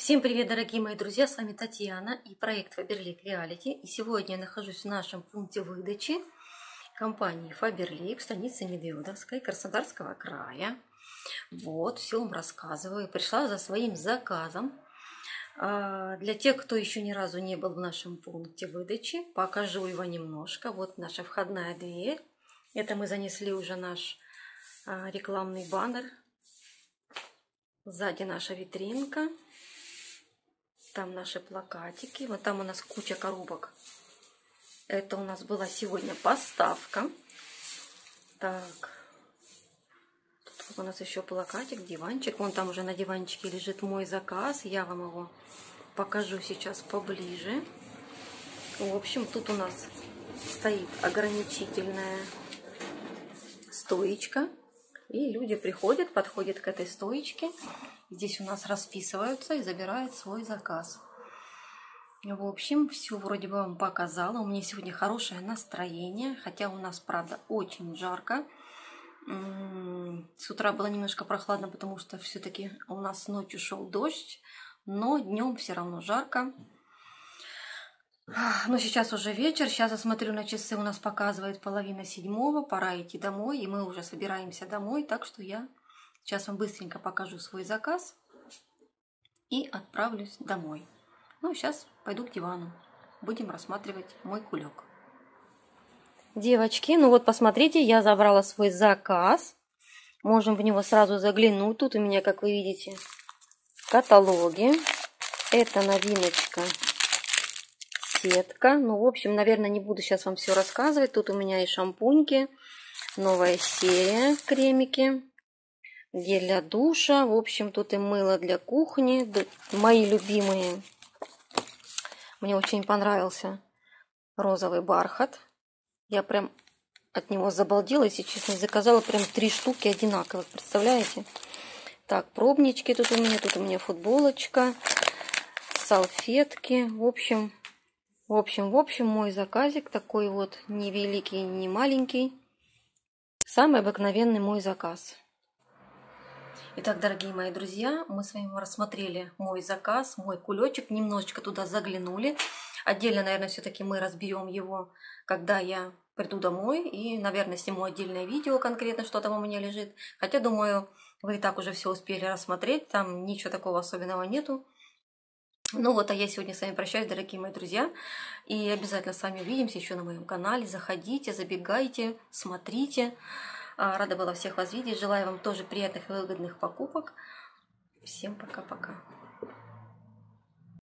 Всем привет, дорогие мои друзья! С вами Татьяна и проект Faberlic Reality. И сегодня я нахожусь в нашем пункте выдачи компании Faberlic в станице Медведовской Краснодарского края. Вот, все вам рассказываю. Пришла за своим заказом. А, для тех, кто еще ни разу не был в нашем пункте выдачи, покажу его немножко. Вот наша входная дверь. Это мы занесли уже наш а, рекламный баннер. Сзади наша витринка. Там наши плакатики. Вот там у нас куча коробок. Это у нас была сегодня поставка. Так. Тут у нас еще плакатик, диванчик. Вон там уже на диванчике лежит мой заказ. Я вам его покажу сейчас поближе. В общем, тут у нас стоит ограничительная стоечка. И люди приходят, подходят к этой стоечке Здесь у нас расписываются и забирают свой заказ. В общем, все вроде бы вам показала. У меня сегодня хорошее настроение, хотя у нас, правда, очень жарко. С утра было немножко прохладно, потому что все-таки у нас ночью шел дождь, но днем все равно жарко. Но сейчас уже вечер, сейчас я смотрю на часы, у нас показывает половина седьмого, пора идти домой, и мы уже собираемся домой, так что я Сейчас вам быстренько покажу свой заказ и отправлюсь домой. Ну, сейчас пойду к дивану. Будем рассматривать мой кулек. Девочки, ну вот посмотрите, я забрала свой заказ. Можем в него сразу заглянуть. Тут у меня, как вы видите, каталоги. Это новиночка сетка. Ну, в общем, наверное, не буду сейчас вам все рассказывать. Тут у меня и шампуньки, новая серия кремики гель для душа. В общем, тут и мыло для кухни. Мои любимые. Мне очень понравился розовый бархат. Я прям от него забалдела, если честно. Заказала прям три штуки одинаковых, представляете? Так, пробнички тут у меня. Тут у меня футболочка, салфетки. В общем, в общем, в общем, мой заказик такой вот невеликий, не маленький. Самый обыкновенный мой заказ. Итак, дорогие мои друзья, мы с вами рассмотрели мой заказ, мой кулечек, немножечко туда заглянули. Отдельно, наверное, все-таки мы разберем его, когда я приду домой и, наверное, сниму отдельное видео конкретно, что там у меня лежит. Хотя, думаю, вы и так уже все успели рассмотреть, там ничего такого особенного нету. Ну вот, а я сегодня с вами прощаюсь, дорогие мои друзья. И обязательно с вами увидимся еще на моем канале. Заходите, забегайте, смотрите. А, рада была всех вас видеть. Желаю вам тоже приятных и выгодных покупок. Всем пока-пока.